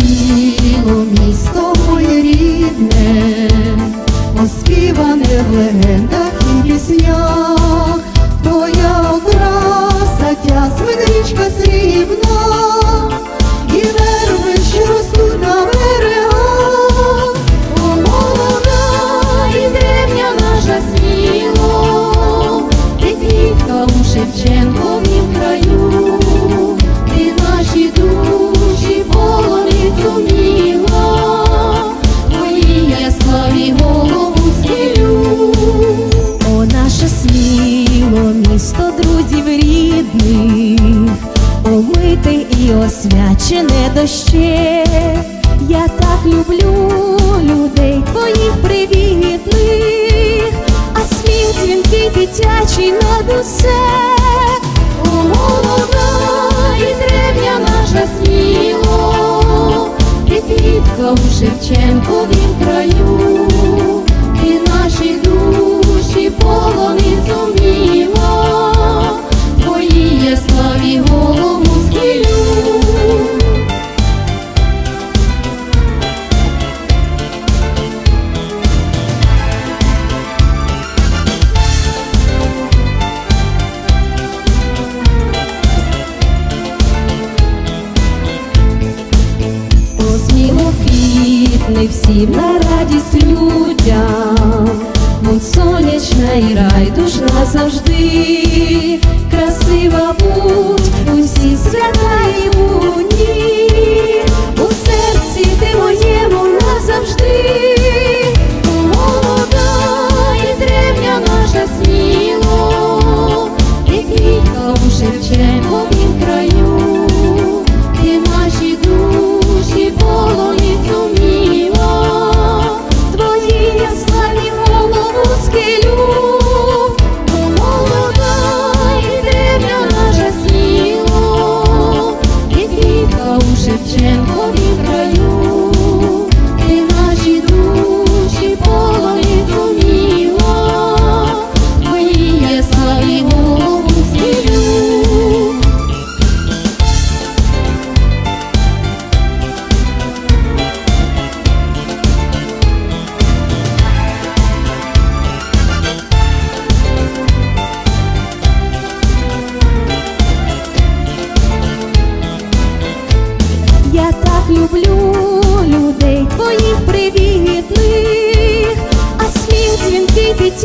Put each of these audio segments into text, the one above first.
ціло місто моє рідне, оспіване в. зраділо місто друзів рідних, омите і освячене доще. Я так люблю людей твоїх привітних, а сміх дзвінки дитячий над усе Молода і древня наша сміло, і квітка у Шевченкові. квітне всім на радість людям, Мон сонячна і райдужна завжди, красива будь, усі свята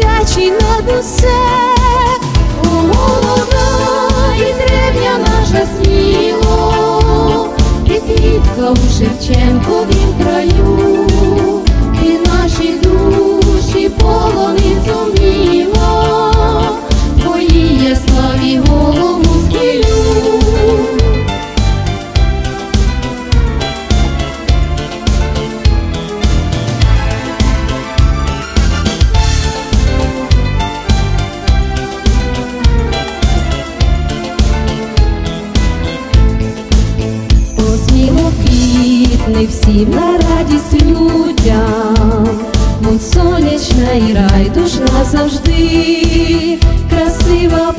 Дитячий над усе. О, молода і древня наша сміло, ти квітка у Шевченковім квітне всім на радість людям, Мон сонячна і райдужна завжди, красива